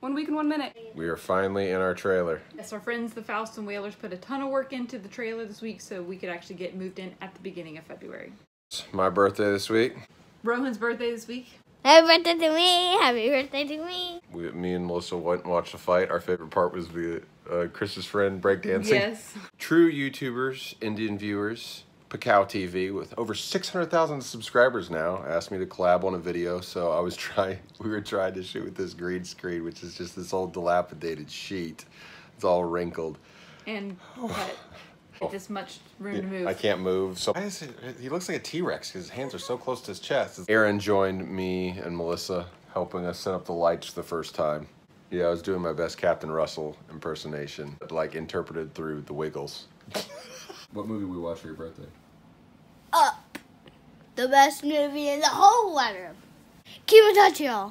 One week and one minute. We are finally in our trailer. Yes, our friends, the Faust and Whalers, put a ton of work into the trailer this week so we could actually get moved in at the beginning of February. It's my birthday this week. Rohan's birthday this week. Happy birthday to me. Happy birthday to me. We, me and Melissa went and watched the fight. Our favorite part was the uh, Chris's friend breakdancing. Yes. True YouTubers, Indian viewers, Pakau TV with over 600,000 subscribers now asked me to collab on a video. So I was trying, we were trying to shoot with this green screen, which is just this old dilapidated sheet. It's all wrinkled. And cut. This much room to move. I can't move. So Why is it, he looks like a T-Rex because his hands are so close to his chest. Aaron joined me and Melissa helping us set up the lights the first time. Yeah, I was doing my best Captain Russell impersonation, like interpreted through the Wiggles. what movie we watch for your birthday? Up. The best movie in the whole world. Keep in touch, y'all.